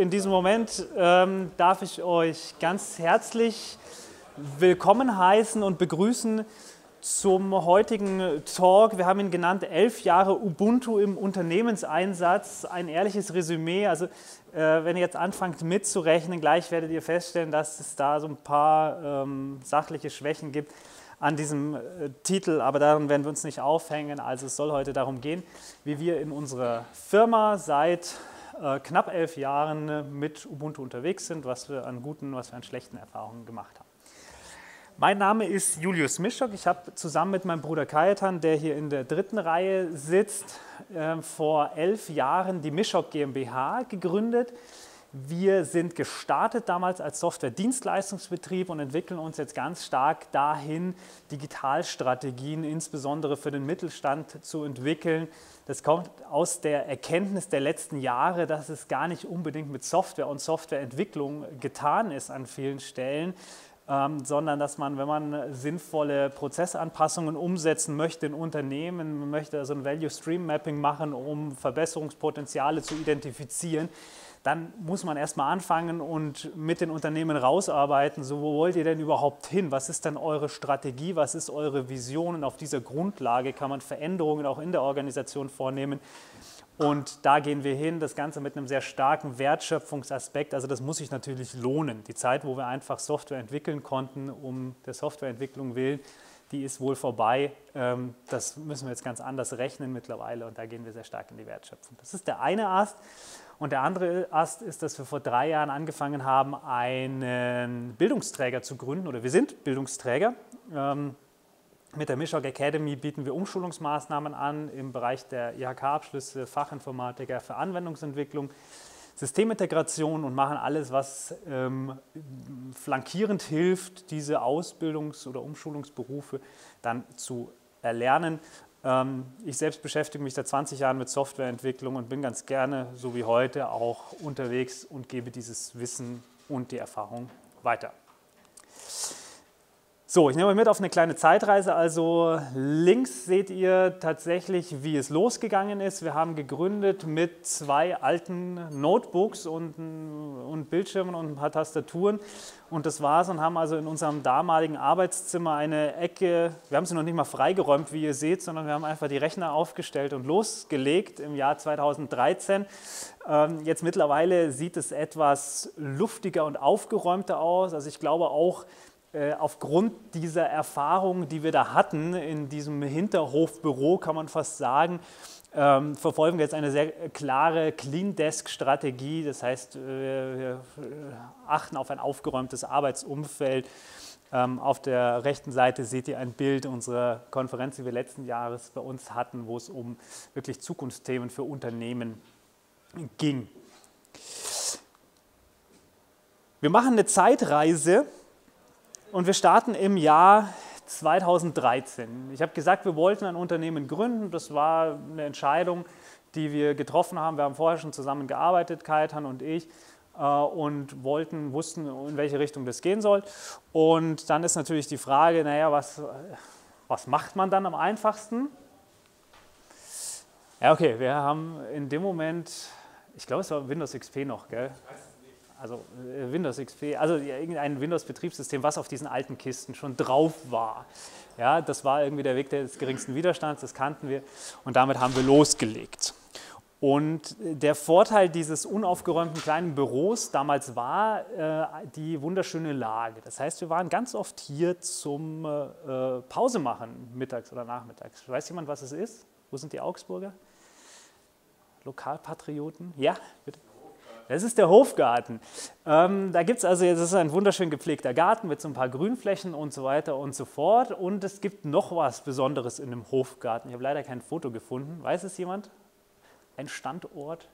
in diesem Moment ähm, darf ich euch ganz herzlich willkommen heißen und begrüßen zum heutigen Talk. Wir haben ihn genannt, elf Jahre Ubuntu im Unternehmenseinsatz. Ein ehrliches Resümee. Also äh, wenn ihr jetzt anfangt mitzurechnen, gleich werdet ihr feststellen, dass es da so ein paar ähm, sachliche Schwächen gibt an diesem äh, Titel, aber daran werden wir uns nicht aufhängen. Also es soll heute darum gehen, wie wir in unserer Firma seit knapp elf Jahren mit Ubuntu unterwegs sind, was wir an guten, was wir an schlechten Erfahrungen gemacht haben. Mein Name ist Julius Mischok. Ich habe zusammen mit meinem Bruder Kajetan, der hier in der dritten Reihe sitzt, äh, vor elf Jahren die Mischok GmbH gegründet. Wir sind gestartet damals als Software-Dienstleistungsbetrieb und entwickeln uns jetzt ganz stark dahin, Digitalstrategien insbesondere für den Mittelstand zu entwickeln. Das kommt aus der Erkenntnis der letzten Jahre, dass es gar nicht unbedingt mit Software und Softwareentwicklung getan ist an vielen Stellen, ähm, sondern dass man, wenn man sinnvolle Prozessanpassungen umsetzen möchte in Unternehmen, man möchte also ein Value Stream Mapping machen, um Verbesserungspotenziale zu identifizieren, dann muss man erstmal anfangen und mit den Unternehmen rausarbeiten, so wo wollt ihr denn überhaupt hin? Was ist denn eure Strategie? Was ist eure Vision? Und auf dieser Grundlage kann man Veränderungen auch in der Organisation vornehmen, und da gehen wir hin, das Ganze mit einem sehr starken Wertschöpfungsaspekt. Also das muss sich natürlich lohnen. Die Zeit, wo wir einfach Software entwickeln konnten, um der Softwareentwicklung willen, die ist wohl vorbei. Ähm, das müssen wir jetzt ganz anders rechnen mittlerweile und da gehen wir sehr stark in die Wertschöpfung. Das ist der eine Ast. Und der andere Ast ist, dass wir vor drei Jahren angefangen haben, einen Bildungsträger zu gründen, oder wir sind Bildungsträger. Ähm, mit der Mischok Academy bieten wir Umschulungsmaßnahmen an im Bereich der IHK-Abschlüsse, Fachinformatiker für Anwendungsentwicklung, Systemintegration und machen alles, was ähm, flankierend hilft, diese Ausbildungs- oder Umschulungsberufe dann zu erlernen. Ähm, ich selbst beschäftige mich seit 20 Jahren mit Softwareentwicklung und bin ganz gerne, so wie heute, auch unterwegs und gebe dieses Wissen und die Erfahrung weiter. So, ich nehme euch mit auf eine kleine Zeitreise. Also links seht ihr tatsächlich, wie es losgegangen ist. Wir haben gegründet mit zwei alten Notebooks und, und Bildschirmen und ein paar Tastaturen. Und das war's und haben also in unserem damaligen Arbeitszimmer eine Ecke, wir haben sie noch nicht mal freigeräumt, wie ihr seht, sondern wir haben einfach die Rechner aufgestellt und losgelegt im Jahr 2013. Ähm, jetzt mittlerweile sieht es etwas luftiger und aufgeräumter aus. Also ich glaube auch, aufgrund dieser Erfahrungen, die wir da hatten in diesem Hinterhofbüro, kann man fast sagen, ähm, verfolgen wir jetzt eine sehr klare Clean Desk-Strategie. Das heißt, äh, wir achten auf ein aufgeräumtes Arbeitsumfeld. Ähm, auf der rechten Seite seht ihr ein Bild unserer Konferenz, die wir letzten Jahres bei uns hatten, wo es um wirklich Zukunftsthemen für Unternehmen ging. Wir machen eine Zeitreise und wir starten im Jahr 2013. Ich habe gesagt, wir wollten ein Unternehmen gründen. Das war eine Entscheidung, die wir getroffen haben. Wir haben vorher schon zusammen gearbeitet, Kaitan und ich, äh, und wollten, wussten, in welche Richtung das gehen soll. Und dann ist natürlich die Frage, naja, was, was macht man dann am einfachsten? Ja, okay, wir haben in dem Moment, ich glaube, es war Windows XP noch, gell? Also äh, Windows XP, also irgendein Windows-Betriebssystem, was auf diesen alten Kisten schon drauf war. Ja, das war irgendwie der Weg des geringsten Widerstands, das kannten wir und damit haben wir losgelegt. Und der Vorteil dieses unaufgeräumten kleinen Büros damals war äh, die wunderschöne Lage. Das heißt, wir waren ganz oft hier zum äh, Pause machen, mittags oder nachmittags. Weiß jemand, was es ist? Wo sind die Augsburger? Lokalpatrioten? Ja, bitte. Das ist der Hofgarten. Ähm, da gibt es also, das ist ein wunderschön gepflegter Garten mit so ein paar Grünflächen und so weiter und so fort. Und es gibt noch was Besonderes in dem Hofgarten. Ich habe leider kein Foto gefunden. Weiß es jemand? Ein Standort.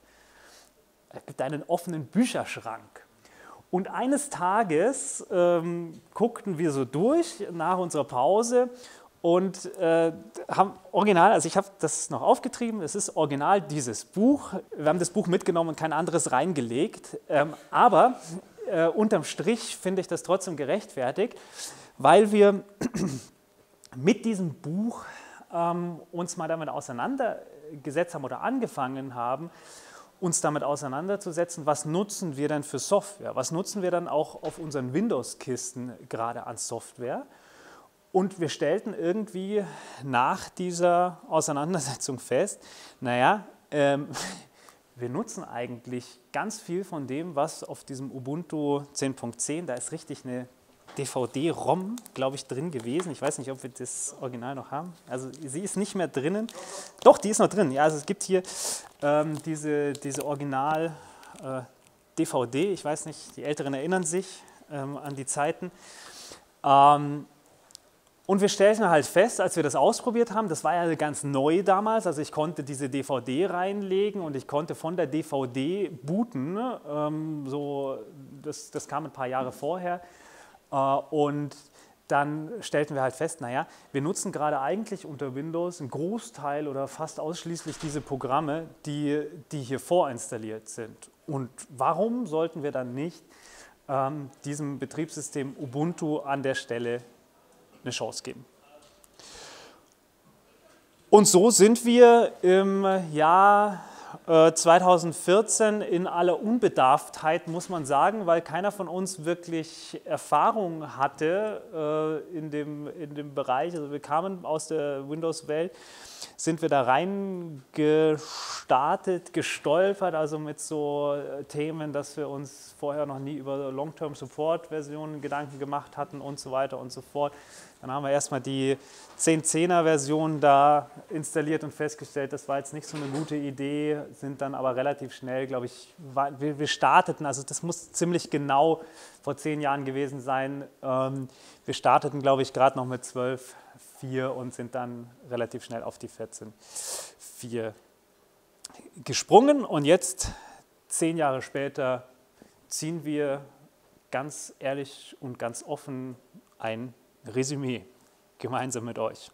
Es gibt einen offenen Bücherschrank. Und eines Tages ähm, guckten wir so durch nach unserer Pause und äh, haben original, also ich habe das noch aufgetrieben, es ist original dieses Buch. Wir haben das Buch mitgenommen und kein anderes reingelegt. Ähm, aber äh, unterm Strich finde ich das trotzdem gerechtfertigt, weil wir mit diesem Buch ähm, uns mal damit auseinandergesetzt haben oder angefangen haben uns damit auseinanderzusetzen, was nutzen wir denn für Software? Was nutzen wir dann auch auf unseren Windows-Kisten gerade an Software? Und wir stellten irgendwie nach dieser Auseinandersetzung fest, naja, ähm, wir nutzen eigentlich ganz viel von dem, was auf diesem Ubuntu 10.10, da ist richtig eine DVD-ROM, glaube ich, drin gewesen. Ich weiß nicht, ob wir das Original noch haben. Also sie ist nicht mehr drinnen. Doch, die ist noch drin. Ja, also es gibt hier ähm, diese, diese Original-DVD. Äh, ich weiß nicht, die Älteren erinnern sich ähm, an die Zeiten. Ähm, und wir stellten halt fest, als wir das ausprobiert haben, das war ja ganz neu damals, also ich konnte diese DVD reinlegen und ich konnte von der DVD booten, ähm, so, das, das kam ein paar Jahre vorher. Äh, und dann stellten wir halt fest, naja, wir nutzen gerade eigentlich unter Windows einen Großteil oder fast ausschließlich diese Programme, die, die hier vorinstalliert sind. Und warum sollten wir dann nicht ähm, diesem Betriebssystem Ubuntu an der Stelle eine Chance geben? Und so sind wir im Jahr 2014 äh, in aller Unbedarftheit, muss man sagen, weil keiner von uns wirklich Erfahrung hatte äh, in, dem, in dem Bereich. Also wir kamen aus der Windows-Welt, sind wir da reingestartet, gestolpert, also mit so äh, Themen, dass wir uns vorher noch nie über Long-Term-Support-Versionen Gedanken gemacht hatten und so weiter und so fort. Dann haben wir erstmal die 10.10er-Version da installiert und festgestellt, das war jetzt nicht so eine gute Idee, sind dann aber relativ schnell, glaube ich, wir, wir starteten, also das muss ziemlich genau vor zehn Jahren gewesen sein. Ähm, wir starteten, glaube ich, gerade noch mit 12.4 und sind dann relativ schnell auf die 14.4 gesprungen und jetzt, zehn Jahre später, ziehen wir ganz ehrlich und ganz offen ein Resümee gemeinsam mit euch.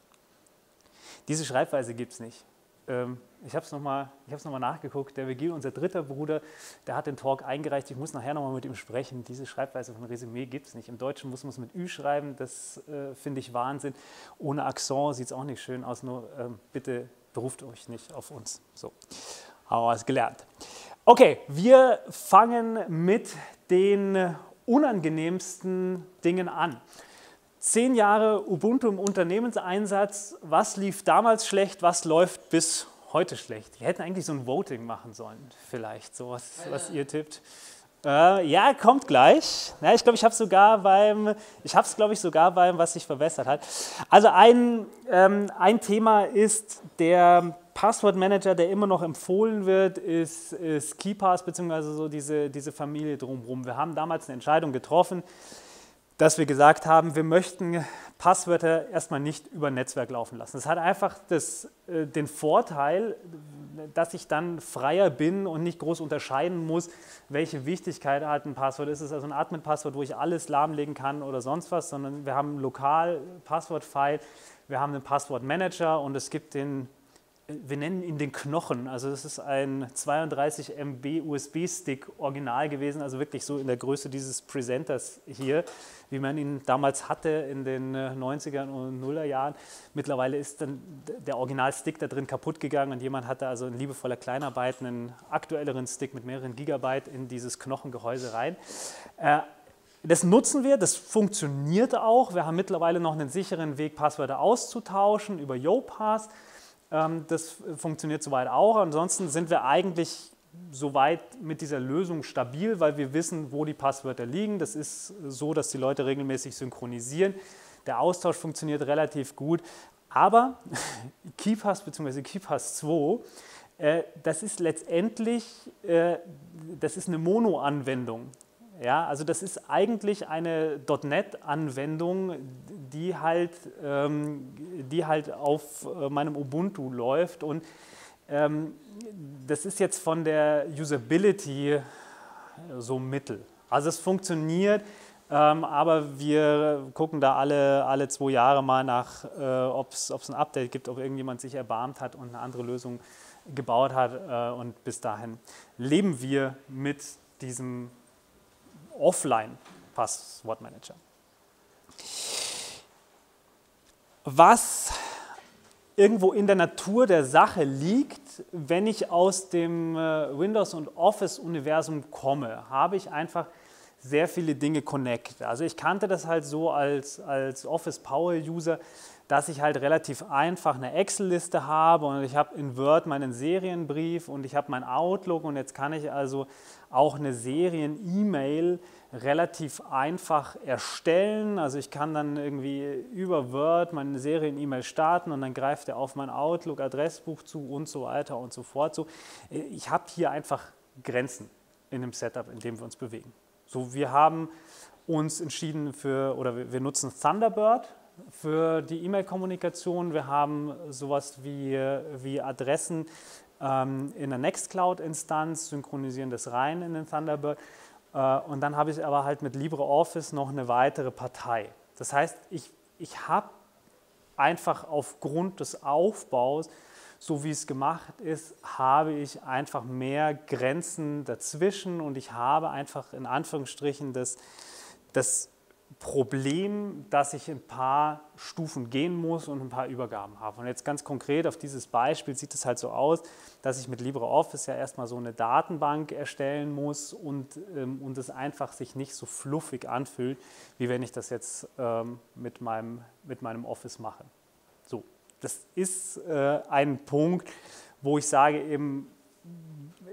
Diese Schreibweise gibt es nicht. Ähm, ich habe es nochmal noch nachgeguckt. Der Vigil, unser dritter Bruder, der hat den Talk eingereicht. Ich muss nachher nochmal mit ihm sprechen. Diese Schreibweise von Resümee gibt es nicht. Im Deutschen muss man es mit Ü schreiben. Das äh, finde ich Wahnsinn. Ohne Akzent sieht es auch nicht schön aus. Nur ähm, bitte beruft euch nicht auf uns. So, haben wir was gelernt. Okay, wir fangen mit den unangenehmsten Dingen an. Zehn Jahre Ubuntu im Unternehmenseinsatz. Was lief damals schlecht? Was läuft bis heute schlecht? Wir hätten eigentlich so ein Voting machen sollen, vielleicht, so was, was ihr tippt. Äh, ja, kommt gleich. Ja, ich glaube, ich habe sogar beim, ich habe es glaube ich sogar beim, was sich verbessert hat. Also ein, ähm, ein Thema ist der Passwortmanager, der immer noch empfohlen wird, ist, ist KeyPass beziehungsweise so diese, diese Familie drumherum. Wir haben damals eine Entscheidung getroffen dass wir gesagt haben, wir möchten Passwörter erstmal nicht über Netzwerk laufen lassen. Das hat einfach das, äh, den Vorteil, dass ich dann freier bin und nicht groß unterscheiden muss, welche Wichtigkeit hat ein Passwort. Ist es also ein Admin-Passwort, wo ich alles lahmlegen kann oder sonst was, sondern wir haben lokal Passwortfile, wir haben einen Passwortmanager und es gibt den wir nennen ihn den Knochen. Also das ist ein 32 MB USB-Stick original gewesen, also wirklich so in der Größe dieses Presenters hier, wie man ihn damals hatte in den 90er und 0er Jahren. Mittlerweile ist dann der Original-Stick da drin kaputt gegangen und jemand hatte also in liebevoller Kleinarbeit einen aktuelleren Stick mit mehreren Gigabyte in dieses Knochengehäuse rein. Äh, das nutzen wir, das funktioniert auch. Wir haben mittlerweile noch einen sicheren Weg, Passwörter auszutauschen über YoPass. Ähm, das funktioniert soweit auch. Ansonsten sind wir eigentlich soweit mit dieser Lösung stabil, weil wir wissen, wo die Passwörter liegen. Das ist so, dass die Leute regelmäßig synchronisieren. Der Austausch funktioniert relativ gut. Aber KeyPass bzw. KeyPass 2, äh, das ist letztendlich äh, das ist eine Mono-Anwendung. Ja, also das ist eigentlich eine .NET-Anwendung, die halt, ähm, die halt auf äh, meinem Ubuntu läuft und das ist jetzt von der Usability so mittel. Also es funktioniert, ähm, aber wir gucken da alle, alle zwei Jahre mal nach, äh, ob es ein Update gibt, ob irgendjemand sich erbarmt hat und eine andere Lösung gebaut hat äh, und bis dahin leben wir mit diesem Offline-Passwortmanager. Was irgendwo in der Natur der Sache liegt, wenn ich aus dem äh, Windows- und Office-Universum komme, habe ich einfach sehr viele Dinge connected. Also ich kannte das halt so als, als Office Power User, dass ich halt relativ einfach eine Excel-Liste habe und ich habe in Word meinen Serienbrief und ich habe mein Outlook und jetzt kann ich also auch eine Serien-E-Mail relativ einfach erstellen. Also ich kann dann irgendwie über Word meine Serien-E-Mail starten und dann greift er auf mein Outlook-Adressbuch zu und so weiter und so fort. So, ich habe hier einfach Grenzen in dem Setup, in dem wir uns bewegen. So, wir haben uns entschieden für, oder wir nutzen Thunderbird für die E-Mail-Kommunikation. Wir haben sowas wie, wie Adressen ähm, in der Nextcloud-Instanz, synchronisieren das rein in den Thunderbird. Äh, und dann habe ich aber halt mit LibreOffice noch eine weitere Partei. Das heißt, ich, ich habe einfach aufgrund des Aufbaus so wie es gemacht ist, habe ich einfach mehr Grenzen dazwischen und ich habe einfach in Anführungsstrichen das, das Problem, dass ich ein paar Stufen gehen muss und ein paar Übergaben habe. Und jetzt ganz konkret auf dieses Beispiel sieht es halt so aus, dass ich mit LibreOffice ja erstmal so eine Datenbank erstellen muss und, ähm, und es einfach sich nicht so fluffig anfühlt, wie wenn ich das jetzt ähm, mit, meinem, mit meinem Office mache. So, das ist äh, ein Punkt, wo ich sage, im,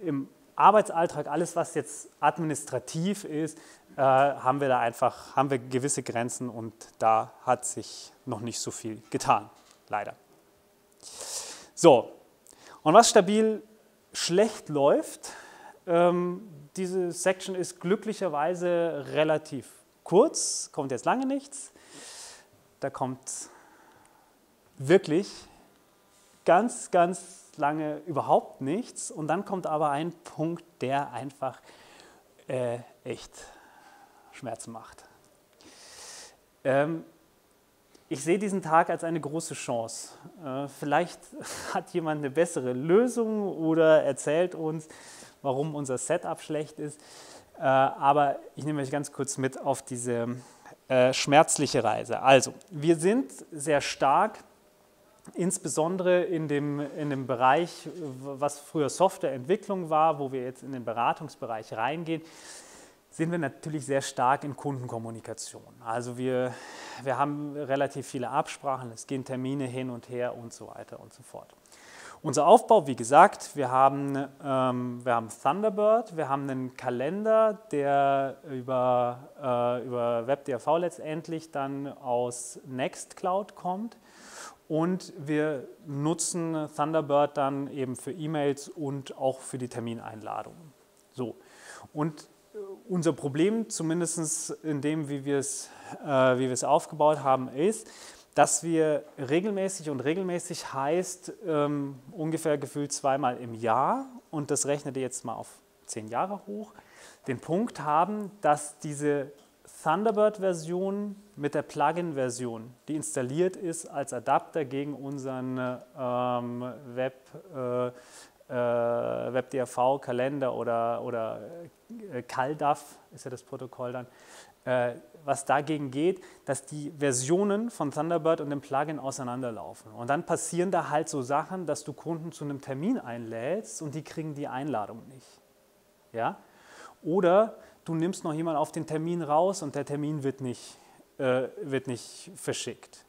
im Arbeitsalltag, alles was jetzt administrativ ist, äh, haben wir da einfach haben wir gewisse Grenzen und da hat sich noch nicht so viel getan, leider. So, und was stabil schlecht läuft, ähm, diese Section ist glücklicherweise relativ kurz, kommt jetzt lange nichts. Da kommt wirklich ganz, ganz lange überhaupt nichts. Und dann kommt aber ein Punkt, der einfach äh, echt Schmerzen macht. Ähm, ich sehe diesen Tag als eine große Chance. Äh, vielleicht hat jemand eine bessere Lösung oder erzählt uns, warum unser Setup schlecht ist. Äh, aber ich nehme euch ganz kurz mit auf diese äh, schmerzliche Reise. Also, wir sind sehr stark insbesondere in dem, in dem Bereich, was früher Softwareentwicklung war, wo wir jetzt in den Beratungsbereich reingehen, sind wir natürlich sehr stark in Kundenkommunikation. Also wir, wir haben relativ viele Absprachen, es gehen Termine hin und her und so weiter und so fort. Unser Aufbau, wie gesagt, wir haben, ähm, wir haben Thunderbird, wir haben einen Kalender, der über, äh, über WebDRV letztendlich dann aus Nextcloud kommt. Und wir nutzen Thunderbird dann eben für E-Mails und auch für die Termineinladungen. So. Und unser Problem, zumindest in dem, wie wir es, äh, wie wir es aufgebaut haben, ist, dass wir regelmäßig und regelmäßig heißt ähm, ungefähr gefühlt zweimal im Jahr und das rechnet ihr jetzt mal auf zehn Jahre hoch, den Punkt haben, dass diese Thunderbird-Version mit der Plugin-Version, die installiert ist als Adapter gegen unseren ähm, Web, äh, äh, WebDRV-Kalender oder, oder äh, CalDAV ist ja das Protokoll dann, äh, was dagegen geht, dass die Versionen von Thunderbird und dem Plugin auseinanderlaufen. Und dann passieren da halt so Sachen, dass du Kunden zu einem Termin einlädst und die kriegen die Einladung nicht. Ja? Oder du nimmst noch jemanden auf den Termin raus und der Termin wird nicht, äh, wird nicht verschickt.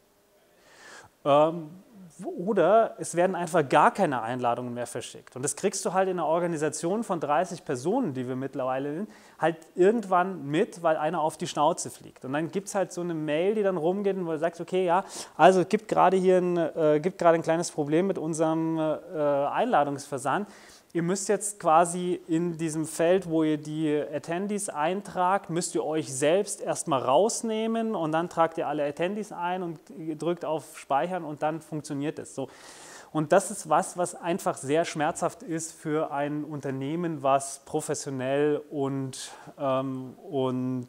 Ähm, oder es werden einfach gar keine Einladungen mehr verschickt. Und das kriegst du halt in einer Organisation von 30 Personen, die wir mittlerweile sind, halt irgendwann mit, weil einer auf die Schnauze fliegt. Und dann gibt es halt so eine Mail, die dann rumgeht und wo du sagst, okay, ja, also es gibt gerade hier ein, äh, gibt ein kleines Problem mit unserem äh, Einladungsversand ihr müsst jetzt quasi in diesem Feld, wo ihr die Attendees eintragt, müsst ihr euch selbst erstmal rausnehmen und dann tragt ihr alle Attendees ein und drückt auf Speichern und dann funktioniert es so. Und das ist was, was einfach sehr schmerzhaft ist für ein Unternehmen, was professionell und, ähm, und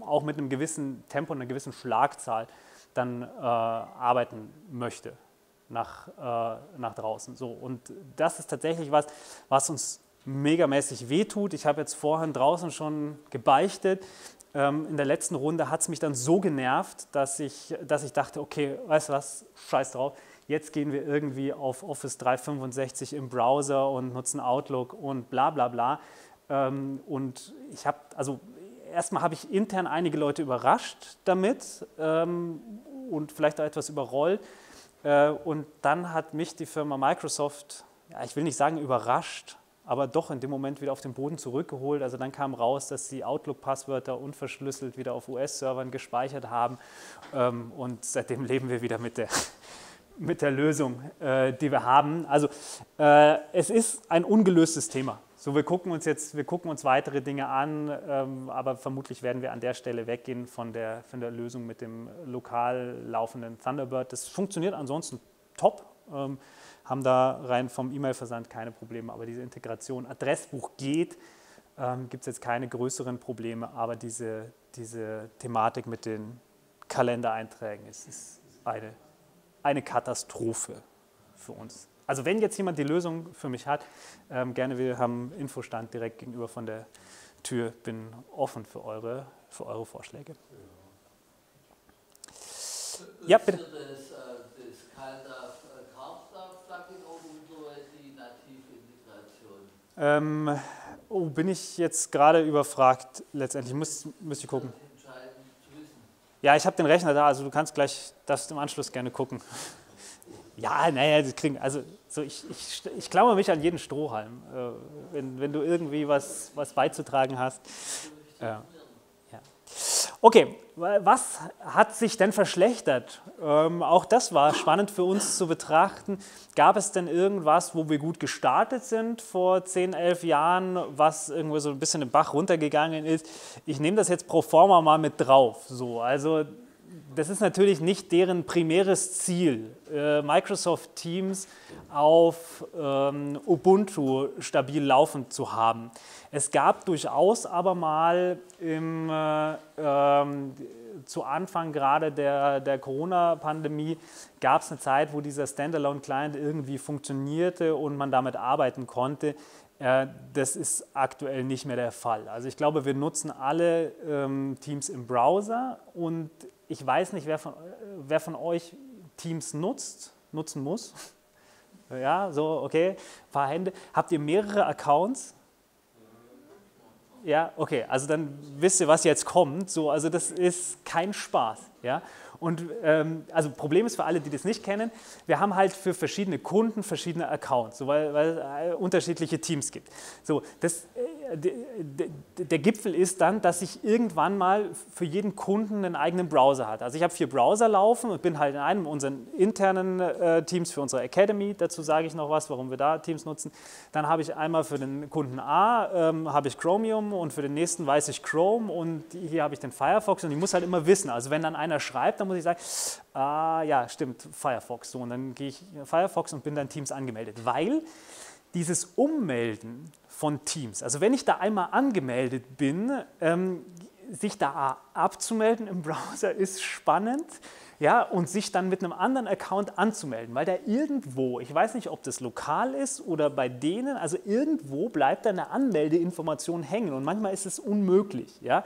auch mit einem gewissen Tempo und einer gewissen Schlagzahl dann äh, arbeiten möchte nach, äh, nach draußen. So, und das ist tatsächlich was, was uns megamäßig wehtut. Ich habe jetzt vorhin draußen schon gebeichtet. Ähm, in der letzten Runde hat es mich dann so genervt, dass ich, dass ich dachte, okay, weißt du was, scheiß drauf. Jetzt gehen wir irgendwie auf Office 365 im Browser und nutzen Outlook und bla bla bla. Ähm, und ich habe, also erstmal habe ich intern einige Leute überrascht damit ähm, und vielleicht auch etwas überrollt. Äh, und dann hat mich die Firma Microsoft, ja, ich will nicht sagen überrascht, aber doch in dem Moment wieder auf den Boden zurückgeholt. Also dann kam raus, dass sie Outlook-Passwörter unverschlüsselt wieder auf US-Servern gespeichert haben. Ähm, und seitdem leben wir wieder mit der, mit der Lösung, äh, die wir haben. Also äh, es ist ein ungelöstes Thema. So, wir gucken uns jetzt, wir gucken uns weitere Dinge an, ähm, aber vermutlich werden wir an der Stelle weggehen von der, von der Lösung mit dem lokal laufenden Thunderbird. Das funktioniert ansonsten top, ähm, haben da rein vom E-Mail-Versand keine Probleme, aber diese Integration, Adressbuch geht, ähm, gibt es jetzt keine größeren Probleme, aber diese, diese Thematik mit den Kalendereinträgen ist, ist eine, eine Katastrophe für uns. Also wenn jetzt jemand die Lösung für mich hat, ähm, gerne, wir haben Infostand direkt gegenüber von der Tür, bin offen für eure, für eure Vorschläge. Ja, bitte. Das, das Calendar Plugin oder die native Integration? Ähm, oh, bin ich jetzt gerade überfragt letztendlich? Muss, müsste ich gucken. Ja, ich habe den Rechner da, also du kannst gleich das im Anschluss gerne gucken. Ja, naja, das kriegen, also so ich, ich, ich klammer mich an jeden Strohhalm, äh, wenn, wenn du irgendwie was, was beizutragen hast. Äh, ja. Okay, was hat sich denn verschlechtert? Ähm, auch das war spannend für uns zu betrachten. Gab es denn irgendwas, wo wir gut gestartet sind vor 10, 11 Jahren, was irgendwo so ein bisschen im Bach runtergegangen ist? Ich nehme das jetzt pro forma mal mit drauf. So, also das ist natürlich nicht deren primäres Ziel, äh, Microsoft Teams auf ähm, Ubuntu stabil laufend zu haben. Es gab durchaus aber mal im, äh, ähm, zu Anfang gerade der, der Corona-Pandemie gab es eine Zeit, wo dieser Standalone-Client irgendwie funktionierte und man damit arbeiten konnte. Äh, das ist aktuell nicht mehr der Fall. Also ich glaube, wir nutzen alle ähm, Teams im Browser und ich weiß nicht, wer von, wer von euch Teams nutzt, nutzen muss. Ja, so, okay, ein paar Hände. Habt ihr mehrere Accounts? Ja, okay, also dann wisst ihr, was jetzt kommt. So, also das ist kein Spaß. Ja? Und ähm, also Problem ist für alle, die das nicht kennen, wir haben halt für verschiedene Kunden verschiedene Accounts, so, weil, weil es äh, unterschiedliche Teams gibt. So, das, äh, der Gipfel ist dann, dass ich irgendwann mal für jeden Kunden einen eigenen Browser hatte. Also ich habe vier Browser laufen und bin halt in einem unserer internen äh, Teams für unsere Academy, dazu sage ich noch was, warum wir da Teams nutzen. Dann habe ich einmal für den Kunden A ähm, habe ich Chromium und für den nächsten weiß ich Chrome und hier habe ich den Firefox und ich muss halt immer wissen, also wenn dann einer schreibt, dann muss ich sagen, ah ja, stimmt, Firefox. So, und dann gehe ich in Firefox und bin dann Teams angemeldet, weil dieses Ummelden von Teams, also wenn ich da einmal angemeldet bin, ähm, sich da abzumelden im Browser ist spannend. Ja, und sich dann mit einem anderen Account anzumelden, weil der irgendwo, ich weiß nicht, ob das lokal ist oder bei denen, also irgendwo bleibt da eine Anmeldeinformation hängen und manchmal ist es unmöglich. Ja.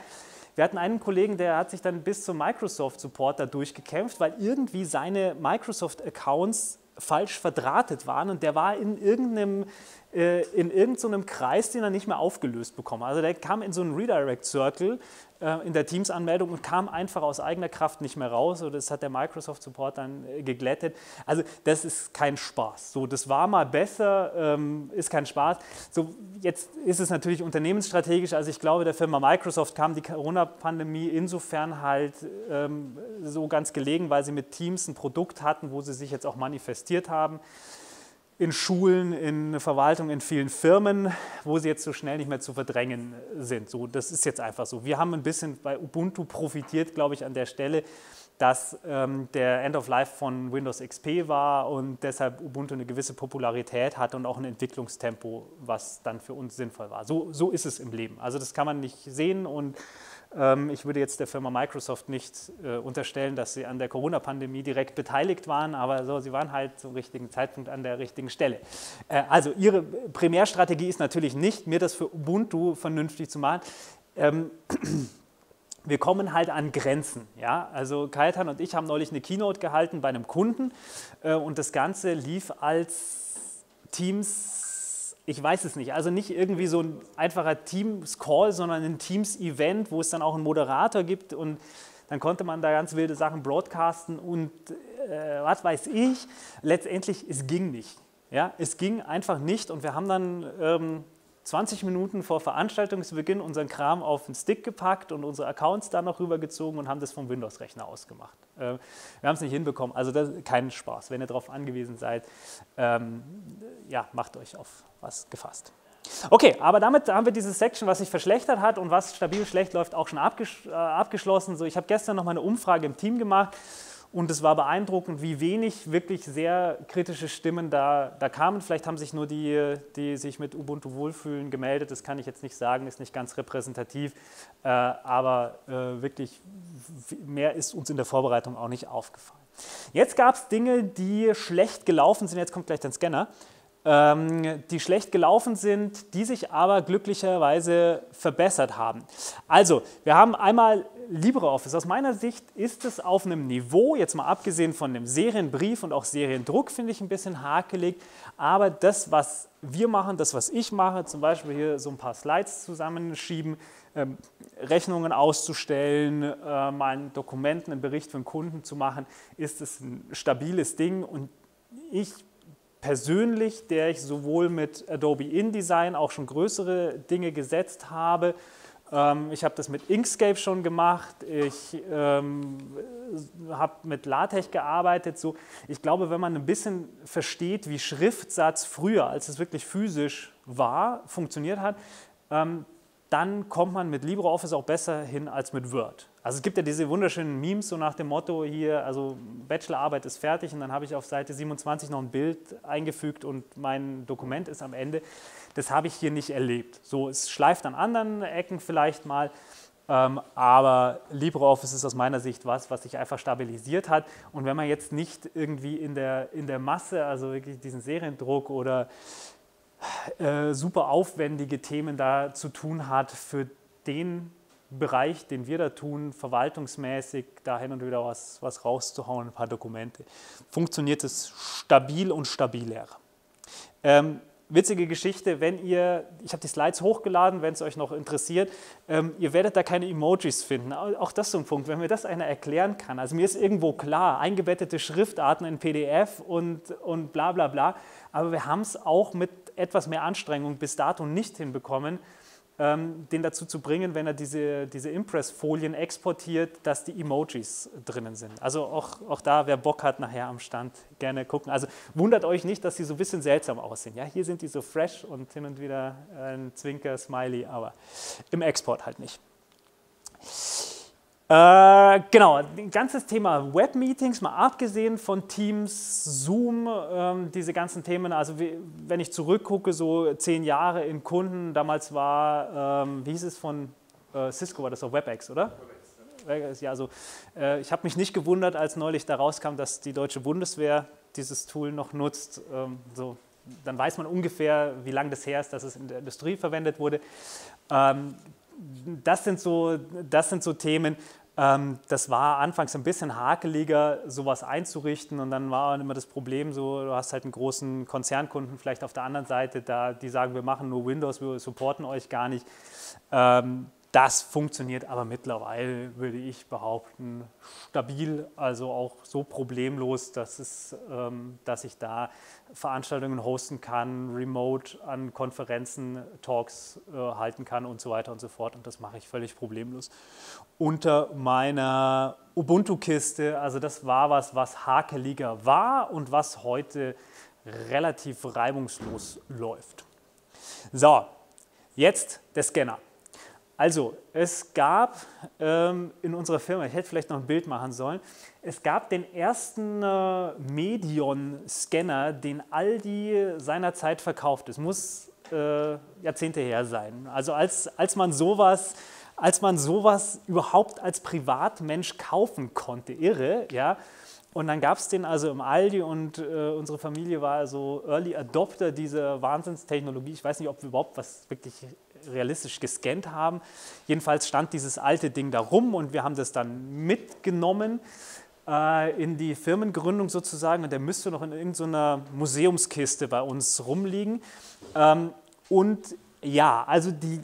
Wir hatten einen Kollegen, der hat sich dann bis zum Microsoft-Support da durchgekämpft, weil irgendwie seine Microsoft-Accounts falsch verdrahtet waren. Und der war in irgendeinem in irgendeinem Kreis, den er nicht mehr aufgelöst bekommen. Also der kam in so einen Redirect Circle äh, in der Teams-Anmeldung und kam einfach aus eigener Kraft nicht mehr raus. Oder das hat der Microsoft Support dann äh, geglättet. Also das ist kein Spaß. So, das war mal besser, ähm, ist kein Spaß. So, jetzt ist es natürlich unternehmensstrategisch. Also ich glaube, der Firma Microsoft kam die Corona-Pandemie insofern halt ähm, so ganz gelegen, weil sie mit Teams ein Produkt hatten, wo sie sich jetzt auch manifestiert haben in Schulen, in Verwaltung, in vielen Firmen, wo sie jetzt so schnell nicht mehr zu verdrängen sind. So, das ist jetzt einfach so. Wir haben ein bisschen bei Ubuntu profitiert, glaube ich, an der Stelle, dass ähm, der End of Life von Windows XP war und deshalb Ubuntu eine gewisse Popularität hatte und auch ein Entwicklungstempo, was dann für uns sinnvoll war. So, so ist es im Leben. Also das kann man nicht sehen und ich würde jetzt der Firma Microsoft nicht äh, unterstellen, dass sie an der Corona-Pandemie direkt beteiligt waren, aber so, sie waren halt zum richtigen Zeitpunkt an der richtigen Stelle. Äh, also ihre Primärstrategie ist natürlich nicht, mir das für Ubuntu vernünftig zu machen. Ähm, wir kommen halt an Grenzen. Ja? Also Kaitan und ich haben neulich eine Keynote gehalten bei einem Kunden äh, und das Ganze lief als Teams ich weiß es nicht. Also nicht irgendwie so ein einfacher Teams-Call, sondern ein Teams-Event, wo es dann auch einen Moderator gibt und dann konnte man da ganz wilde Sachen broadcasten und äh, was weiß ich. Letztendlich, es ging nicht. Ja, es ging einfach nicht und wir haben dann ähm, 20 Minuten vor Veranstaltungsbeginn unseren Kram auf den Stick gepackt und unsere Accounts da noch rübergezogen und haben das vom Windows-Rechner aus gemacht. Äh, wir haben es nicht hinbekommen, also das kein Spaß. Wenn ihr darauf angewiesen seid, ähm, ja, macht euch auf was gefasst. Okay, aber damit haben wir diese Section, was sich verschlechtert hat und was stabil schlecht läuft, auch schon äh, abgeschlossen. So, ich habe gestern noch mal eine Umfrage im Team gemacht und es war beeindruckend, wie wenig wirklich sehr kritische Stimmen da, da kamen. Vielleicht haben sich nur die, die sich mit Ubuntu wohlfühlen, gemeldet. Das kann ich jetzt nicht sagen, ist nicht ganz repräsentativ. Äh, aber äh, wirklich mehr ist uns in der Vorbereitung auch nicht aufgefallen. Jetzt gab es Dinge, die schlecht gelaufen sind. Jetzt kommt gleich dein Scanner ähm, die schlecht gelaufen sind, die sich aber glücklicherweise verbessert haben. Also, wir haben einmal LibreOffice. Aus meiner Sicht ist es auf einem Niveau, jetzt mal abgesehen von dem Serienbrief und auch Seriendruck, finde ich ein bisschen hakelig, aber das, was wir machen, das, was ich mache, zum Beispiel hier so ein paar Slides zusammenschieben, ähm, Rechnungen auszustellen, äh, mal ein Dokument, einen Bericht für einen Kunden zu machen, ist es ein stabiles Ding und ich persönlich, der ich sowohl mit Adobe InDesign auch schon größere Dinge gesetzt habe. Ähm, ich habe das mit Inkscape schon gemacht. Ich ähm, habe mit LaTeX gearbeitet. So, ich glaube, wenn man ein bisschen versteht, wie Schriftsatz früher, als es wirklich physisch war, funktioniert hat, ähm, dann kommt man mit LibreOffice auch besser hin als mit Word. Also es gibt ja diese wunderschönen Memes so nach dem Motto hier, also Bachelorarbeit ist fertig und dann habe ich auf Seite 27 noch ein Bild eingefügt und mein Dokument ist am Ende. Das habe ich hier nicht erlebt. So, es schleift an anderen Ecken vielleicht mal, ähm, aber LibreOffice ist aus meiner Sicht was, was sich einfach stabilisiert hat. Und wenn man jetzt nicht irgendwie in der, in der Masse, also wirklich diesen Seriendruck oder äh, super aufwendige Themen da zu tun hat für den Bereich, den wir da tun, verwaltungsmäßig, da hin und wieder was, was rauszuhauen, ein paar Dokumente, funktioniert es stabil und stabiler. Ähm, witzige Geschichte, wenn ihr, ich habe die Slides hochgeladen, wenn es euch noch interessiert, ähm, ihr werdet da keine Emojis finden. Auch das ist so ein Punkt, wenn mir das einer erklären kann. Also mir ist irgendwo klar, eingebettete Schriftarten in PDF und, und bla bla bla, aber wir haben es auch mit etwas mehr Anstrengung bis dato nicht hinbekommen, den dazu zu bringen, wenn er diese, diese Impress-Folien exportiert, dass die Emojis drinnen sind. Also auch, auch da, wer Bock hat, nachher am Stand gerne gucken. Also wundert euch nicht, dass sie so ein bisschen seltsam aussehen. Ja, hier sind die so fresh und hin und wieder ein Zwinker, Smiley, aber im Export halt nicht. Äh, genau, ganzes Thema Webmeetings, mal abgesehen von Teams, Zoom, ähm, diese ganzen Themen. Also wie, wenn ich zurückgucke, so zehn Jahre in Kunden, damals war, ähm, wie hieß es von äh, Cisco, war das doch WebEx, oder? WebEx. Ja, also äh, ich habe mich nicht gewundert, als neulich da rauskam, dass die deutsche Bundeswehr dieses Tool noch nutzt. Ähm, so, dann weiß man ungefähr, wie lange das her ist, dass es in der Industrie verwendet wurde. Ähm, das sind so, das sind so Themen. Ähm, das war anfangs ein bisschen hakeliger, sowas einzurichten und dann war immer das Problem so, du hast halt einen großen Konzernkunden vielleicht auf der anderen Seite, da, die sagen, wir machen nur Windows, wir supporten euch gar nicht. Ähm, das funktioniert aber mittlerweile, würde ich behaupten, stabil, also auch so problemlos, dass, es, ähm, dass ich da Veranstaltungen hosten kann, remote an Konferenzen Talks äh, halten kann und so weiter und so fort. Und das mache ich völlig problemlos. Unter meiner Ubuntu-Kiste, also das war was, was hakeliger war und was heute relativ reibungslos läuft. So, jetzt der Scanner. Also, es gab ähm, in unserer Firma, ich hätte vielleicht noch ein Bild machen sollen, es gab den ersten äh, Medion-Scanner, den Aldi seinerzeit verkauft. Es muss äh, Jahrzehnte her sein. Also als, als, man sowas, als man sowas überhaupt als Privatmensch kaufen konnte, irre, ja. Und dann gab es den also im Aldi und äh, unsere Familie war also Early Adopter dieser Wahnsinnstechnologie. Ich weiß nicht, ob wir überhaupt was wirklich realistisch gescannt haben. Jedenfalls stand dieses alte Ding da rum und wir haben das dann mitgenommen äh, in die Firmengründung sozusagen und der müsste noch in irgendeiner Museumskiste bei uns rumliegen. Ähm, und ja, also die,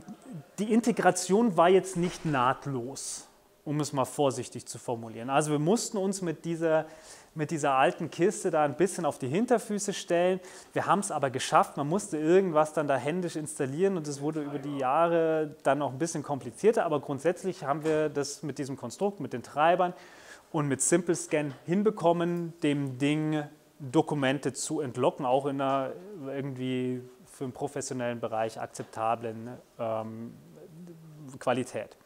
die Integration war jetzt nicht nahtlos, um es mal vorsichtig zu formulieren. Also wir mussten uns mit dieser, mit dieser alten Kiste da ein bisschen auf die Hinterfüße stellen. Wir haben es aber geschafft. Man musste irgendwas dann da händisch installieren und es wurde über die Jahre dann noch ein bisschen komplizierter. Aber grundsätzlich haben wir das mit diesem Konstrukt, mit den Treibern und mit Simple Scan hinbekommen, dem Ding Dokumente zu entlocken, auch in einer irgendwie für den professionellen Bereich akzeptablen ähm, Qualität.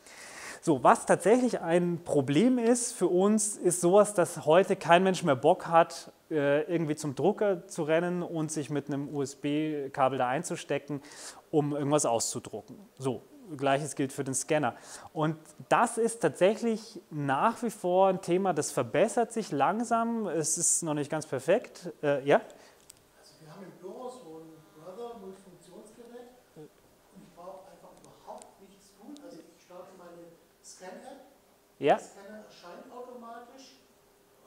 So, was tatsächlich ein Problem ist für uns, ist sowas, dass heute kein Mensch mehr Bock hat, äh, irgendwie zum Drucker zu rennen und sich mit einem USB-Kabel da einzustecken, um irgendwas auszudrucken. So, Gleiches gilt für den Scanner. Und das ist tatsächlich nach wie vor ein Thema, das verbessert sich langsam. Es ist noch nicht ganz perfekt. Äh, ja? Also wir haben im Büro so ein Brother Multifunktionsgerät und ich brauche einfach überhaupt nichts tun. Also ich starte meine Scan-App, ja? der Scanner erscheint automatisch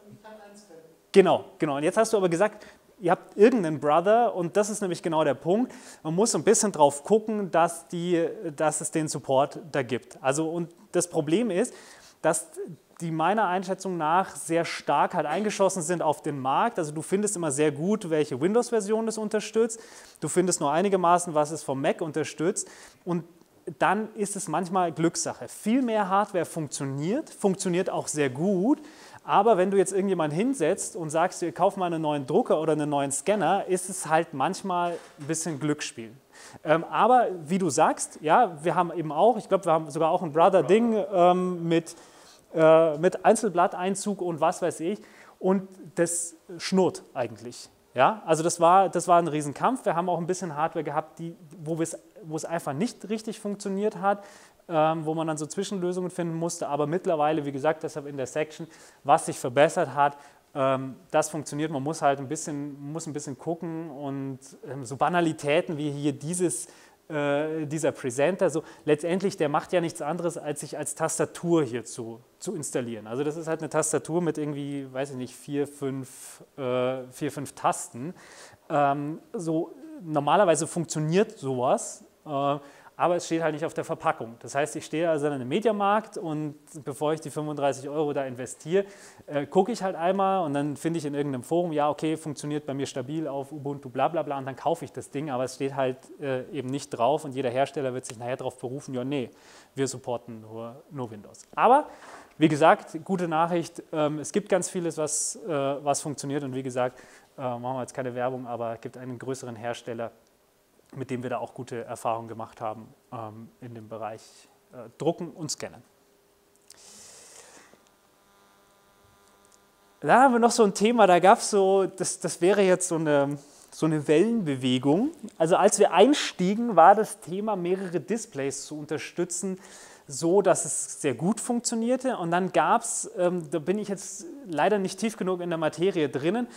und ich kann einscannen. Genau, genau. Und jetzt hast du aber gesagt, ihr habt irgendeinen Brother und das ist nämlich genau der Punkt. Man muss ein bisschen drauf gucken, dass, die, dass es den Support da gibt. Also und das Problem ist, dass die meiner Einschätzung nach sehr stark halt eingeschossen sind auf den Markt. Also du findest immer sehr gut, welche Windows-Version das unterstützt. Du findest nur einigermaßen, was es vom Mac unterstützt. Und dann ist es manchmal Glückssache. Viel mehr Hardware funktioniert, funktioniert auch sehr gut, aber wenn du jetzt irgendjemand hinsetzt und sagst, ihr kauft mal einen neuen Drucker oder einen neuen Scanner, ist es halt manchmal ein bisschen Glücksspiel. Ähm, aber wie du sagst, ja, wir haben eben auch, ich glaube, wir haben sogar auch ein Brother-Ding ähm, mit, äh, mit Einzelblatteinzug und was weiß ich. Und das schnurrt eigentlich. Ja, also das war, das war ein Riesenkampf. Wir haben auch ein bisschen Hardware gehabt, die, wo, wo es einfach nicht richtig funktioniert hat ähm, wo man dann so Zwischenlösungen finden musste. Aber mittlerweile, wie gesagt, deshalb in der Section, was sich verbessert hat, ähm, das funktioniert. Man muss halt ein bisschen, muss ein bisschen gucken und ähm, so Banalitäten wie hier dieses äh, dieser Presenter, so letztendlich, der macht ja nichts anderes, als sich als Tastatur hier zu, zu installieren. Also das ist halt eine Tastatur mit irgendwie, weiß ich nicht, vier, fünf, äh, vier, fünf Tasten. Ähm, so normalerweise funktioniert sowas. Äh, aber es steht halt nicht auf der Verpackung. Das heißt, ich stehe also in einem Mediamarkt und bevor ich die 35 Euro da investiere, äh, gucke ich halt einmal und dann finde ich in irgendeinem Forum, ja, okay, funktioniert bei mir stabil auf Ubuntu, bla bla bla und dann kaufe ich das Ding, aber es steht halt äh, eben nicht drauf und jeder Hersteller wird sich nachher darauf berufen, ja, nee, wir supporten nur, nur Windows. Aber wie gesagt, gute Nachricht, ähm, es gibt ganz vieles, was, äh, was funktioniert und wie gesagt, äh, machen wir jetzt keine Werbung, aber es gibt einen größeren Hersteller, mit dem wir da auch gute Erfahrungen gemacht haben ähm, in dem Bereich äh, Drucken und Scannen. Da haben wir noch so ein Thema, da gab es so, das, das wäre jetzt so eine, so eine Wellenbewegung. Also als wir einstiegen, war das Thema, mehrere Displays zu unterstützen, so dass es sehr gut funktionierte. Und dann gab es, ähm, da bin ich jetzt leider nicht tief genug in der Materie drinnen,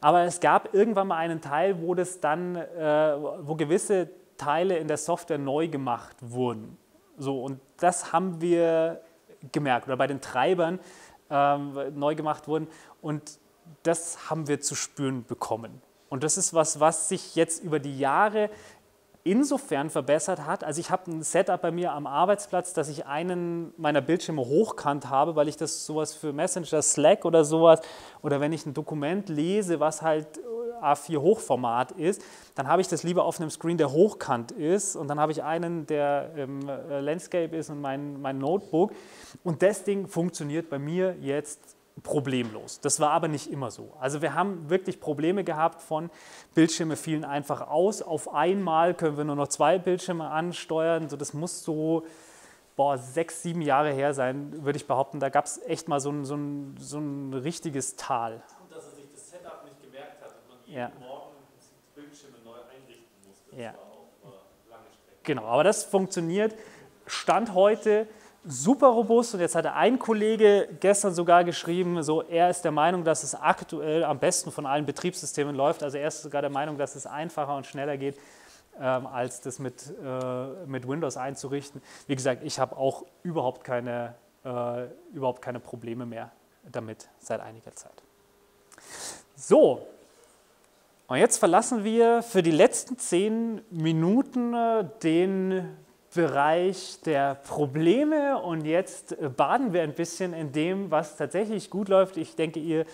aber es gab irgendwann mal einen Teil, wo das dann, äh, wo gewisse Teile in der Software neu gemacht wurden. So, und das haben wir gemerkt, oder bei den Treibern ähm, neu gemacht wurden. Und das haben wir zu spüren bekommen. Und das ist was, was sich jetzt über die Jahre insofern verbessert hat. Also ich habe ein Setup bei mir am Arbeitsplatz, dass ich einen meiner Bildschirme hochkant habe, weil ich das sowas für Messenger, Slack oder sowas, oder wenn ich ein Dokument lese, was halt A4 Hochformat ist, dann habe ich das lieber auf einem Screen, der hochkant ist und dann habe ich einen, der im äh, Landscape ist und mein, mein Notebook und das Ding funktioniert bei mir jetzt problemlos. Das war aber nicht immer so. Also wir haben wirklich Probleme gehabt von Bildschirme fielen einfach aus. Auf einmal können wir nur noch zwei Bildschirme ansteuern. So, das muss so boah, sechs, sieben Jahre her sein, würde ich behaupten. Da gab es echt mal so ein, so, ein, so ein richtiges Tal. Und dass er sich das Setup nicht gemerkt hat und man jeden Ja. Morgen Bildschirme neu einrichten musste. Ja. Das war auch lange Strecke. Genau, aber das funktioniert. Stand heute super robust und jetzt hatte ein Kollege gestern sogar geschrieben, so er ist der Meinung, dass es aktuell am besten von allen Betriebssystemen läuft. Also er ist sogar der Meinung, dass es einfacher und schneller geht, ähm, als das mit, äh, mit Windows einzurichten. Wie gesagt, ich habe auch überhaupt keine, äh, überhaupt keine Probleme mehr damit seit einiger Zeit. So, und jetzt verlassen wir für die letzten zehn Minuten äh, den Bereich der Probleme und jetzt äh, baden wir ein bisschen in dem, was tatsächlich gut läuft. Ich denke, ihr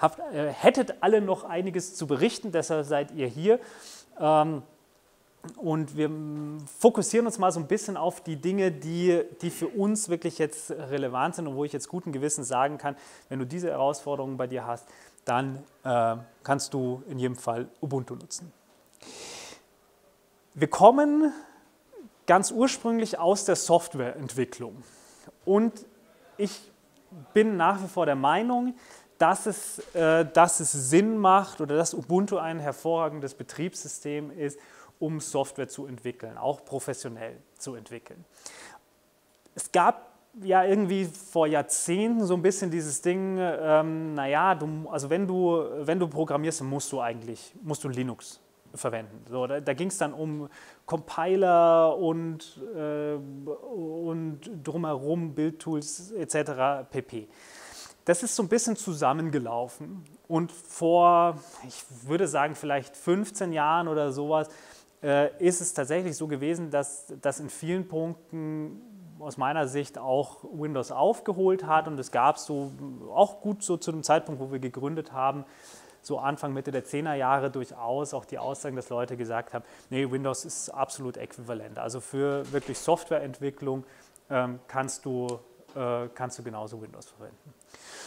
habt, äh, hättet alle noch einiges zu berichten, deshalb seid ihr hier. Ähm, und wir fokussieren uns mal so ein bisschen auf die Dinge, die, die für uns wirklich jetzt relevant sind und wo ich jetzt guten Gewissens sagen kann, wenn du diese Herausforderungen bei dir hast, dann äh, kannst du in jedem Fall Ubuntu nutzen. Wir kommen ganz ursprünglich aus der Softwareentwicklung und ich bin nach wie vor der Meinung, dass es, äh, dass es Sinn macht oder dass Ubuntu ein hervorragendes Betriebssystem ist, um Software zu entwickeln, auch professionell zu entwickeln. Es gab ja irgendwie vor Jahrzehnten so ein bisschen dieses Ding, ähm, naja, du, also wenn du, wenn du programmierst, musst du eigentlich, musst du Linux verwenden. So, da da ging es dann um Compiler und, äh, und drumherum, Bildtools etc. pp. Das ist so ein bisschen zusammengelaufen und vor, ich würde sagen, vielleicht 15 Jahren oder sowas, äh, ist es tatsächlich so gewesen, dass das in vielen Punkten aus meiner Sicht auch Windows aufgeholt hat und es gab so auch gut so zu dem Zeitpunkt, wo wir gegründet haben, so Anfang, Mitte der 10er Jahre durchaus auch die Aussagen, dass Leute gesagt haben, nee, Windows ist absolut äquivalent. Also für wirklich Softwareentwicklung ähm, kannst, du, äh, kannst du genauso Windows verwenden.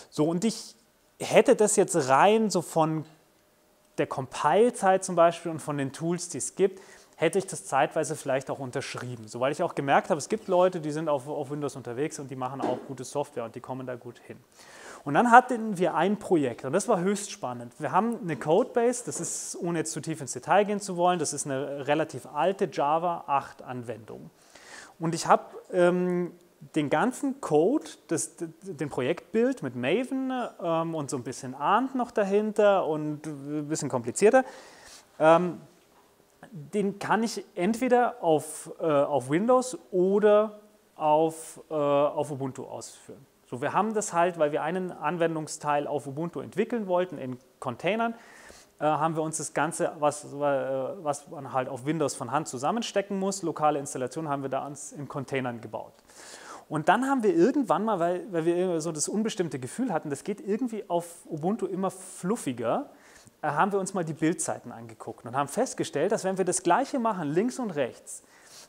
So, und ich hätte das jetzt rein so von der Compile-Zeit zum Beispiel und von den Tools, die es gibt, hätte ich das zeitweise vielleicht auch unterschrieben. So, weil ich auch gemerkt habe, es gibt Leute, die sind auf, auf Windows unterwegs und die machen auch gute Software und die kommen da gut hin. Und dann hatten wir ein Projekt und das war höchst spannend. Wir haben eine Codebase, das ist, ohne jetzt zu tief ins Detail gehen zu wollen, das ist eine relativ alte Java 8 Anwendung. Und ich habe ähm, den ganzen Code, das, den Projektbild mit Maven ähm, und so ein bisschen Arndt noch dahinter und ein bisschen komplizierter, ähm, den kann ich entweder auf, äh, auf Windows oder auf, äh, auf Ubuntu ausführen. So, wir haben das halt, weil wir einen Anwendungsteil auf Ubuntu entwickeln wollten in Containern, äh, haben wir uns das Ganze, was, äh, was man halt auf Windows von Hand zusammenstecken muss, lokale Installation, haben wir da uns in Containern gebaut. Und dann haben wir irgendwann mal, weil, weil wir so das unbestimmte Gefühl hatten, das geht irgendwie auf Ubuntu immer fluffiger, äh, haben wir uns mal die Bildzeiten angeguckt und haben festgestellt, dass wenn wir das gleiche machen, links und rechts,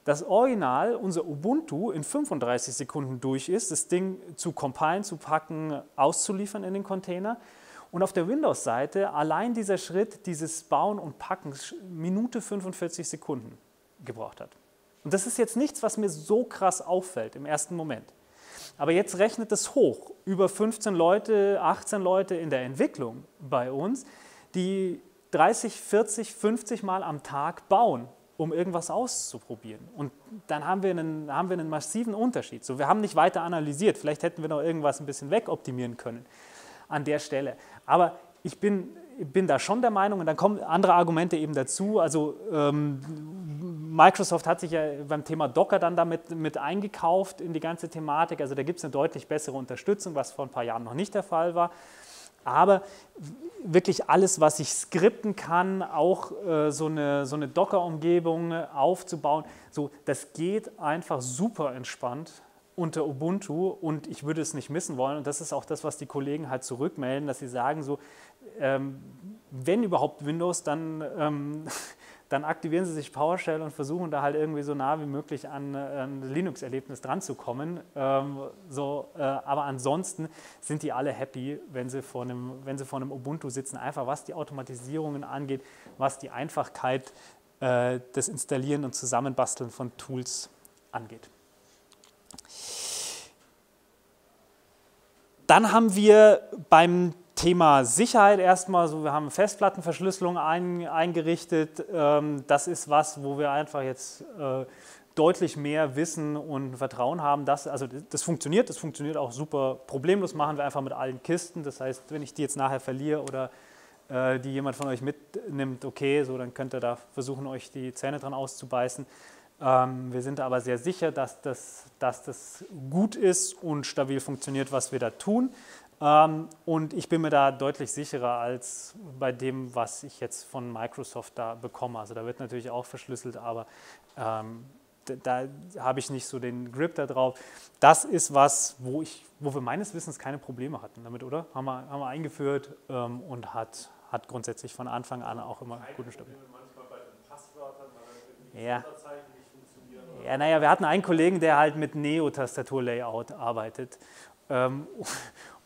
das Original, unser Ubuntu, in 35 Sekunden durch ist, das Ding zu compilen, zu packen, auszuliefern in den Container. Und auf der Windows-Seite allein dieser Schritt, dieses Bauen und Packen, Minute 45 Sekunden gebraucht hat. Und das ist jetzt nichts, was mir so krass auffällt im ersten Moment. Aber jetzt rechnet es hoch. Über 15 Leute, 18 Leute in der Entwicklung bei uns, die 30, 40, 50 Mal am Tag bauen, um irgendwas auszuprobieren. Und dann haben wir einen, haben wir einen massiven Unterschied. So, wir haben nicht weiter analysiert. Vielleicht hätten wir noch irgendwas ein bisschen wegoptimieren können an der Stelle. Aber ich bin, bin da schon der Meinung, und dann kommen andere Argumente eben dazu. Also ähm, Microsoft hat sich ja beim Thema Docker dann damit mit eingekauft in die ganze Thematik. Also da gibt es eine deutlich bessere Unterstützung, was vor ein paar Jahren noch nicht der Fall war. Aber wirklich alles, was ich skripten kann, auch äh, so eine, so eine Docker-Umgebung aufzubauen, so, das geht einfach super entspannt unter Ubuntu und ich würde es nicht missen wollen. Und das ist auch das, was die Kollegen halt zurückmelden, dass sie sagen, so, ähm, wenn überhaupt Windows, dann, ähm, dann aktivieren sie sich PowerShell und versuchen da halt irgendwie so nah wie möglich an, äh, ein Linux-Erlebnis dran zu kommen. Ähm, so, äh, aber ansonsten sind die alle happy, wenn sie, vor einem, wenn sie vor einem Ubuntu sitzen, einfach was die Automatisierungen angeht, was die Einfachkeit äh, des Installieren und Zusammenbasteln von Tools angeht. Dann haben wir beim Thema Sicherheit erstmal, so wir haben Festplattenverschlüsselung ein, eingerichtet. Ähm, das ist was, wo wir einfach jetzt äh, deutlich mehr Wissen und Vertrauen haben. Dass, also das funktioniert, das funktioniert auch super problemlos, machen wir einfach mit allen Kisten. Das heißt, wenn ich die jetzt nachher verliere oder äh, die jemand von euch mitnimmt, okay, so dann könnt ihr da versuchen, euch die Zähne dran auszubeißen. Ähm, wir sind aber sehr sicher, dass das, dass das gut ist und stabil funktioniert, was wir da tun. Ähm, und ich bin mir da deutlich sicherer als bei dem, was ich jetzt von Microsoft da bekomme. Also da wird natürlich auch verschlüsselt, aber ähm, da, da habe ich nicht so den Grip da drauf. Das ist was, wo, ich, wo wir meines Wissens keine Probleme hatten damit, oder? Haben wir, haben wir eingeführt ähm, und hat, hat grundsätzlich von Anfang an auch immer guten den Passwörtern, weil ja. Ja, naja, wir hatten einen Kollegen, der halt mit Neo-Tastatur-Layout arbeitet. Ähm,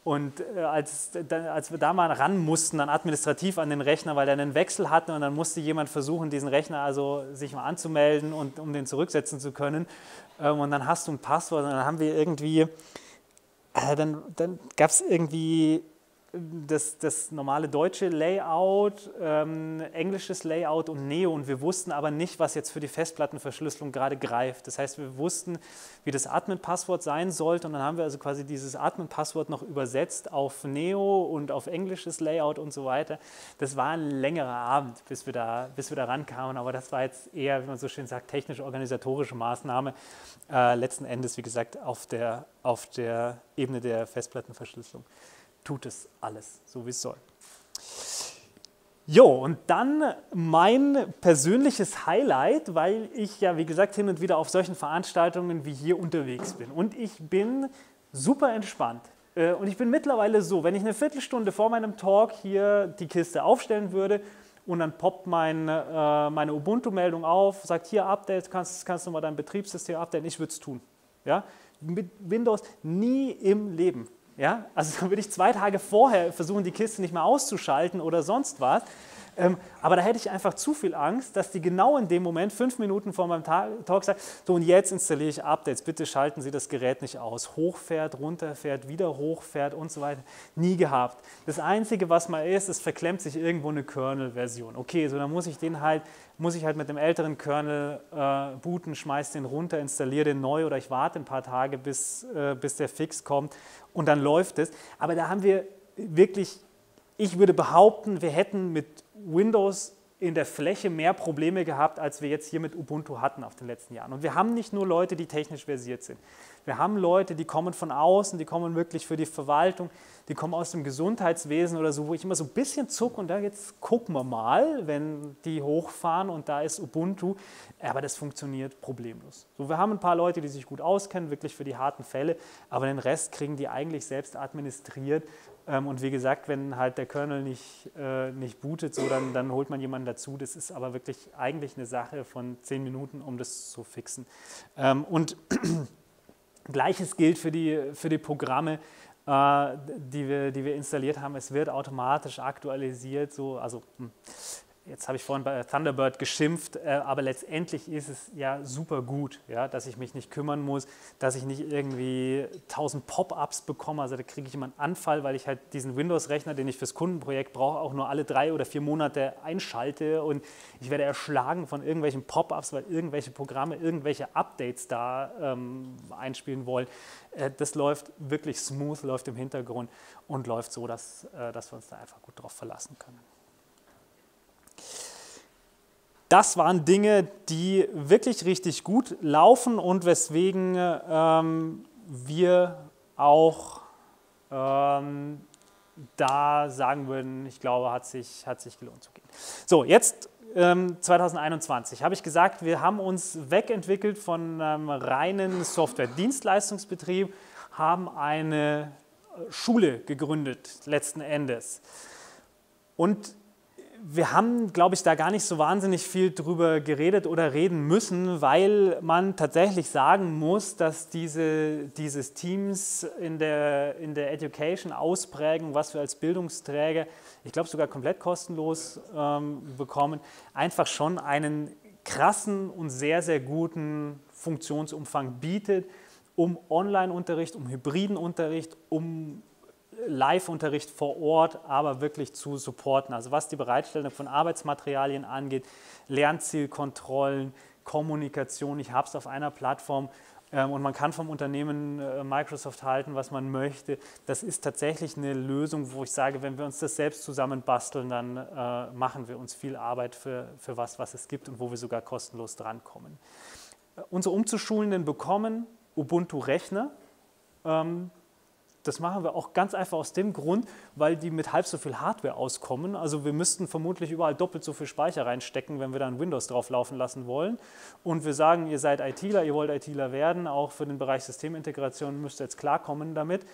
und äh, als, als wir da mal ran mussten, dann administrativ an den Rechner, weil der einen Wechsel hatte und dann musste jemand versuchen, diesen Rechner also sich mal anzumelden und um den zurücksetzen zu können. Ähm, und dann hast du ein Passwort und dann haben wir irgendwie, äh, dann, dann gab es irgendwie das, das normale deutsche Layout, ähm, englisches Layout und Neo und wir wussten aber nicht, was jetzt für die Festplattenverschlüsselung gerade greift. Das heißt, wir wussten, wie das Admin-Passwort sein sollte und dann haben wir also quasi dieses Admin-Passwort noch übersetzt auf Neo und auf englisches Layout und so weiter. Das war ein längerer Abend, bis wir da, bis wir da rankamen, aber das war jetzt eher, wie man so schön sagt, technisch-organisatorische Maßnahme. Äh, letzten Endes, wie gesagt, auf der, auf der Ebene der Festplattenverschlüsselung tut es alles so, wie es soll. Jo, und dann mein persönliches Highlight, weil ich ja, wie gesagt, hin und wieder auf solchen Veranstaltungen wie hier unterwegs bin. Und ich bin super entspannt. Äh, und ich bin mittlerweile so, wenn ich eine Viertelstunde vor meinem Talk hier die Kiste aufstellen würde und dann poppt mein, äh, meine Ubuntu-Meldung auf, sagt hier Update, kannst, kannst du mal dein Betriebssystem updaten, ich würde es tun. Ja? Mit Windows nie im Leben. Ja? Also dann würde ich zwei Tage vorher versuchen, die Kiste nicht mehr auszuschalten oder sonst was. Ähm, aber da hätte ich einfach zu viel Angst, dass die genau in dem Moment, fünf Minuten vor meinem Talk, sagt, so und jetzt installiere ich Updates, bitte schalten Sie das Gerät nicht aus. Hochfährt, runterfährt, wieder hochfährt und so weiter. Nie gehabt. Das Einzige, was mal ist, es verklemmt sich irgendwo eine Kernel-Version. Okay, so dann muss ich den halt, muss ich halt mit dem älteren Kernel äh, booten, schmeiß den runter, installiere den neu oder ich warte ein paar Tage, bis, äh, bis der Fix kommt und dann läuft es. Aber da haben wir wirklich, ich würde behaupten, wir hätten mit Windows in der Fläche mehr Probleme gehabt, als wir jetzt hier mit Ubuntu hatten auf den letzten Jahren. Und wir haben nicht nur Leute, die technisch versiert sind. Wir haben Leute, die kommen von außen, die kommen wirklich für die Verwaltung, die kommen aus dem Gesundheitswesen oder so, wo ich immer so ein bisschen zucke und da jetzt gucken wir mal, wenn die hochfahren und da ist Ubuntu. Aber das funktioniert problemlos. So, wir haben ein paar Leute, die sich gut auskennen, wirklich für die harten Fälle, aber den Rest kriegen die eigentlich selbst administriert ähm, und wie gesagt, wenn halt der Kernel nicht, äh, nicht bootet, so, dann, dann holt man jemanden dazu. Das ist aber wirklich eigentlich eine Sache von zehn Minuten, um das zu fixen. Ähm, und gleiches gilt für die, für die Programme, äh, die, wir, die wir installiert haben. Es wird automatisch aktualisiert, so, also hm, jetzt habe ich vorhin bei Thunderbird geschimpft, äh, aber letztendlich ist es ja super gut, ja, dass ich mich nicht kümmern muss, dass ich nicht irgendwie tausend Pop-ups bekomme. Also da kriege ich immer einen Anfall, weil ich halt diesen Windows-Rechner, den ich fürs Kundenprojekt brauche, auch nur alle drei oder vier Monate einschalte und ich werde erschlagen von irgendwelchen Pop-ups, weil irgendwelche Programme irgendwelche Updates da ähm, einspielen wollen. Äh, das läuft wirklich smooth, läuft im Hintergrund und läuft so, dass, äh, dass wir uns da einfach gut drauf verlassen können. Das waren Dinge, die wirklich richtig gut laufen und weswegen ähm, wir auch ähm, da sagen würden, ich glaube, hat sich, hat sich gelohnt zu gehen. So, jetzt ähm, 2021 habe ich gesagt, wir haben uns wegentwickelt von einem reinen Software-Dienstleistungsbetrieb, haben eine Schule gegründet letzten Endes. Und wir haben, glaube ich, da gar nicht so wahnsinnig viel drüber geredet oder reden müssen, weil man tatsächlich sagen muss, dass diese, dieses Teams in der, in der Education Ausprägung, was wir als Bildungsträger, ich glaube sogar komplett kostenlos ähm, bekommen, einfach schon einen krassen und sehr, sehr guten Funktionsumfang bietet um Online-Unterricht, um hybriden Unterricht, um Live-Unterricht vor Ort, aber wirklich zu supporten. Also was die Bereitstellung von Arbeitsmaterialien angeht, Lernzielkontrollen, Kommunikation. Ich habe es auf einer Plattform ähm, und man kann vom Unternehmen äh, Microsoft halten, was man möchte. Das ist tatsächlich eine Lösung, wo ich sage, wenn wir uns das selbst zusammenbasteln, dann äh, machen wir uns viel Arbeit für, für was, was es gibt und wo wir sogar kostenlos drankommen. Äh, unsere Umzuschulenden bekommen Ubuntu-Rechner. Ähm, das machen wir auch ganz einfach aus dem Grund, weil die mit halb so viel Hardware auskommen. Also wir müssten vermutlich überall doppelt so viel Speicher reinstecken, wenn wir dann Windows drauf laufen lassen wollen. Und wir sagen, ihr seid ITler, ihr wollt ITler werden, auch für den Bereich Systemintegration müsst ihr jetzt klarkommen damit.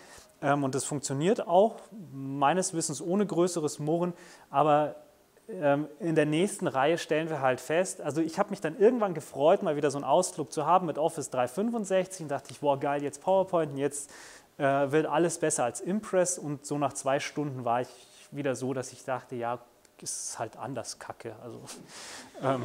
Ähm, und das funktioniert auch, meines Wissens ohne größeres Murren, aber ähm, in der nächsten Reihe stellen wir halt fest, also ich habe mich dann irgendwann gefreut, mal wieder so einen Ausflug zu haben mit Office 365 und dachte ich, boah geil, jetzt PowerPoint und jetzt äh, wird alles besser als Impress und so nach zwei Stunden war ich wieder so, dass ich dachte, ja, ist halt anders Kacke. Also ähm,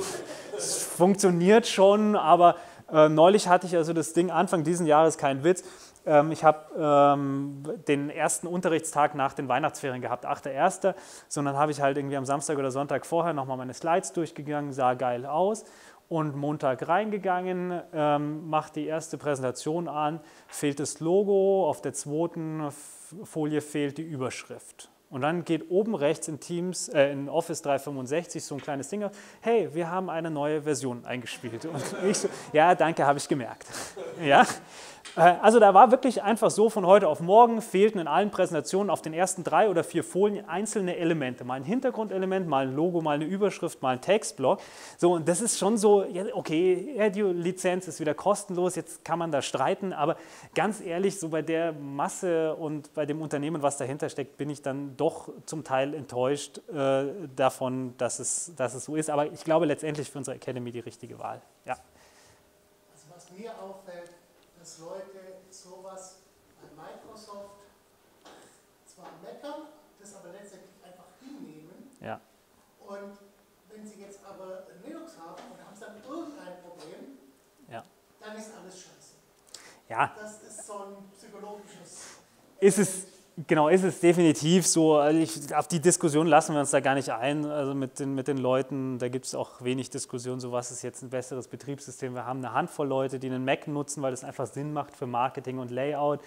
es funktioniert schon, aber äh, neulich hatte ich also das Ding Anfang dieses Jahres, kein Witz. Ähm, ich habe ähm, den ersten Unterrichtstag nach den Weihnachtsferien gehabt, 8.1. Sondern habe ich halt irgendwie am Samstag oder Sonntag vorher nochmal meine Slides durchgegangen, sah geil aus und Montag reingegangen, ähm, macht die erste Präsentation an, fehlt das Logo, auf der zweiten Folie fehlt die Überschrift. Und dann geht oben rechts in Teams, äh, in Office 365 so ein kleines Ding hey, wir haben eine neue Version eingespielt. Und ich so, ja, danke, habe ich gemerkt. Ja? Äh, also da war wirklich einfach so von heute auf morgen fehlten in allen Präsentationen auf den ersten drei oder vier Folien einzelne Elemente. Mal ein Hintergrundelement, mal ein Logo, mal eine Überschrift, mal ein Textblock. So, und das ist schon so, okay, Edu-Lizenz ist wieder kostenlos, jetzt kann man da streiten, aber ganz ehrlich, so bei der Masse und bei dem Unternehmen, was dahinter steckt, bin ich dann doch zum Teil enttäuscht äh, davon, dass es, dass es so ist. Aber ich glaube letztendlich für unsere Academy die richtige Wahl. Ja. Also was mir auffällt, dass Leute sowas bei Microsoft zwar meckern, das aber letztendlich einfach hinnehmen. Ja. Und wenn sie jetzt aber Linux haben und haben dann irgendein Problem, ja. dann ist alles scheiße. Ja. Das ist so ein psychologisches. Ist es, Genau, ist es definitiv so. Also ich, auf die Diskussion lassen wir uns da gar nicht ein. Also mit den, mit den Leuten, da gibt es auch wenig Diskussion, so was ist jetzt ein besseres Betriebssystem. Wir haben eine Handvoll Leute, die einen Mac nutzen, weil das einfach Sinn macht für Marketing und Layout.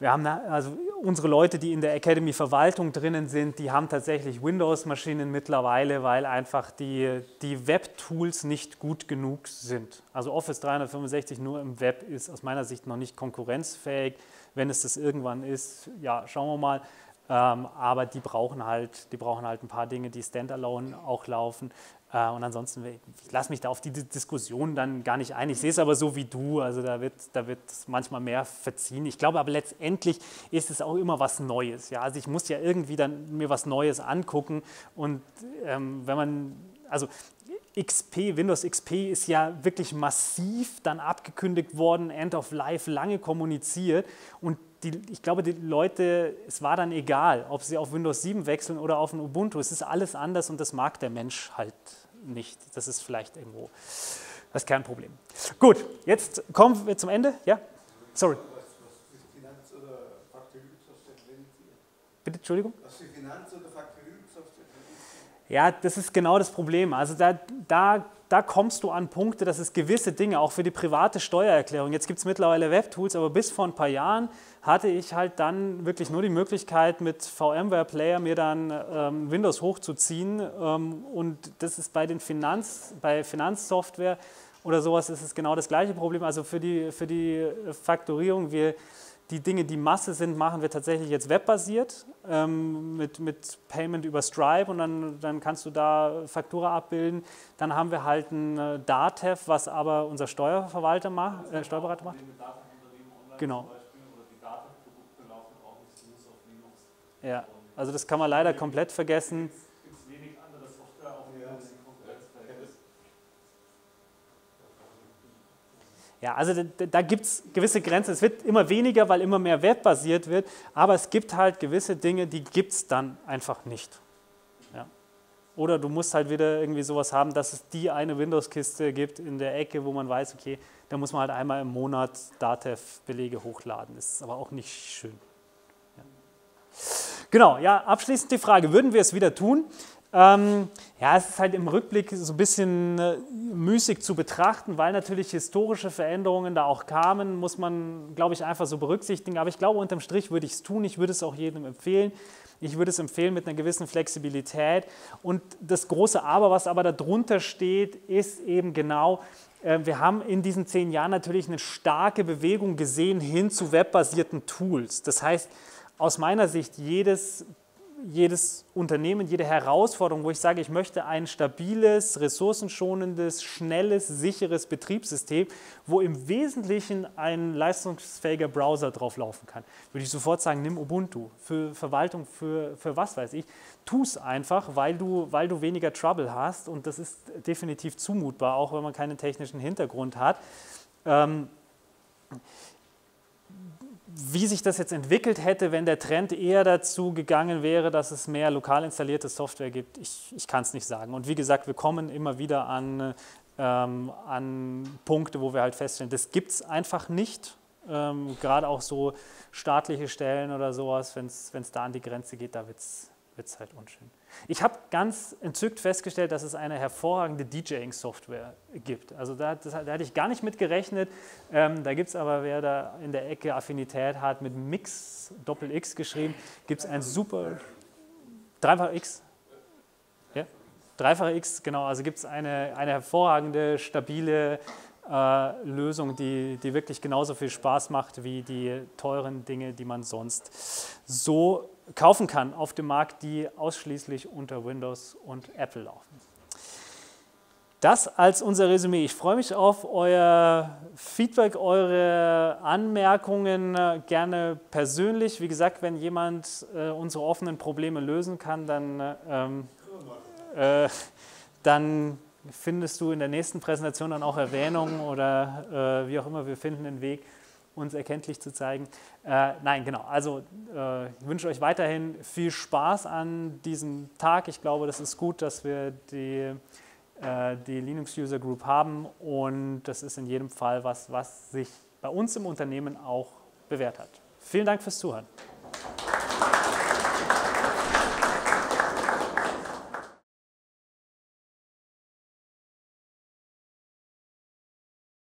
Wir haben also unsere Leute, die in der Academy Verwaltung drinnen sind, die haben tatsächlich Windows-Maschinen mittlerweile, weil einfach die, die Web-Tools nicht gut genug sind. Also Office 365 nur im Web ist aus meiner Sicht noch nicht konkurrenzfähig. Wenn es das irgendwann ist, ja, schauen wir mal. Ähm, aber die brauchen, halt, die brauchen halt ein paar Dinge, die standalone auch laufen. Äh, und ansonsten, ich lasse mich da auf die Diskussion dann gar nicht ein. Ich sehe es aber so wie du, also da wird, da wird manchmal mehr verziehen. Ich glaube aber letztendlich ist es auch immer was Neues. Ja? Also ich muss ja irgendwie dann mir was Neues angucken und ähm, wenn man, also XP, Windows XP ist ja wirklich massiv dann abgekündigt worden, End of Life lange kommuniziert und die, ich glaube, die Leute, es war dann egal, ob sie auf Windows 7 wechseln oder auf ein Ubuntu. Es ist alles anders und das mag der Mensch halt nicht. Das ist vielleicht irgendwo das Kernproblem. Gut, jetzt kommen wir zum Ende. Ja? Sorry. Bitte, Entschuldigung? Was für Finanz- oder ja, das ist genau das Problem. Also da, da, da kommst du an Punkte, dass es gewisse Dinge, auch für die private Steuererklärung, jetzt gibt es mittlerweile Webtools, aber bis vor ein paar Jahren hatte ich halt dann wirklich nur die Möglichkeit, mit VMware Player mir dann ähm, Windows hochzuziehen. Ähm, und das ist bei den Finanz, bei Finanzsoftware oder sowas ist es genau das gleiche Problem. Also für die, für die Faktorierung, wir die Dinge, die Masse sind, machen wir tatsächlich jetzt webbasiert ähm, mit, mit Payment über Stripe und dann, dann kannst du da Faktura abbilden. Dann haben wir halt ein äh, Datev, was aber unser Steuerverwalter macht, äh, Steuerberater macht. Genau. Ja, also das kann man leider komplett vergessen. Ja, also da, gibt es gewisse Grenzen. Es wird immer weniger, weil immer mehr webbasiert wird, aber es gibt halt gewisse Dinge, die gibt es dann einfach nicht. Ja. Oder du musst halt wieder irgendwie sowas haben, dass es die eine Windows-Kiste gibt in der Ecke, wo man weiß, okay, da muss man halt einmal im Monat Datev-Belege hochladen. Das ist aber auch nicht schön. Genau, ja, abschließend die Frage, würden wir es wieder tun? Ähm, ja, es ist halt im Rückblick so ein bisschen äh, müßig zu betrachten, weil natürlich historische Veränderungen da auch kamen, muss man, glaube ich, einfach so berücksichtigen. Aber ich glaube, unterm Strich würde ich es tun. Ich würde es auch jedem empfehlen. Ich würde es empfehlen mit einer gewissen Flexibilität. Und das große Aber, was aber darunter steht, ist eben genau, äh, wir haben in diesen zehn Jahren natürlich eine starke Bewegung gesehen hin zu webbasierten Tools. Das heißt, aus meiner Sicht, jedes jedes Unternehmen, jede Herausforderung, wo ich sage, ich möchte ein stabiles, ressourcenschonendes, schnelles, sicheres Betriebssystem, wo im Wesentlichen ein leistungsfähiger Browser drauf laufen kann, würde ich sofort sagen, nimm Ubuntu für Verwaltung, für, für was weiß ich. Tu es einfach, weil du, weil du weniger Trouble hast und das ist definitiv zumutbar, auch wenn man keinen technischen Hintergrund hat. Ähm, wie sich das jetzt entwickelt hätte, wenn der Trend eher dazu gegangen wäre, dass es mehr lokal installierte Software gibt, ich, ich kann es nicht sagen. Und wie gesagt, wir kommen immer wieder an, ähm, an Punkte, wo wir halt feststellen, das gibt es einfach nicht. Ähm, Gerade auch so staatliche Stellen oder sowas, wenn es da an die Grenze geht, da wird es halt unschön. Ich habe ganz entzückt festgestellt, dass es eine hervorragende DJing-Software gibt. Also da, das, da hatte ich gar nicht mit gerechnet. Ähm, da gibt es aber, wer da in der Ecke Affinität hat, mit Mix, Doppel X geschrieben, gibt es ein super, dreifach X, ja? dreifach X, genau, also gibt es eine, eine hervorragende, stabile äh, Lösung, die, die wirklich genauso viel Spaß macht wie die teuren Dinge, die man sonst so kaufen kann auf dem Markt, die ausschließlich unter Windows und Apple laufen. Das als unser Resümee. Ich freue mich auf euer Feedback, eure Anmerkungen äh, gerne persönlich. Wie gesagt, wenn jemand äh, unsere offenen Probleme lösen kann, dann, äh, ähm, äh, dann findest du in der nächsten Präsentation dann auch Erwähnungen oder äh, wie auch immer, wir finden einen Weg, uns erkenntlich zu zeigen. Äh, nein, genau. Also äh, ich wünsche euch weiterhin viel Spaß an diesem Tag. Ich glaube, das ist gut, dass wir die, äh, die Linux User Group haben und das ist in jedem Fall was, was sich bei uns im Unternehmen auch bewährt hat. Vielen Dank fürs Zuhören.